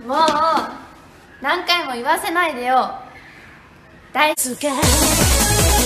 もう何回も言わせないでよ。大好き。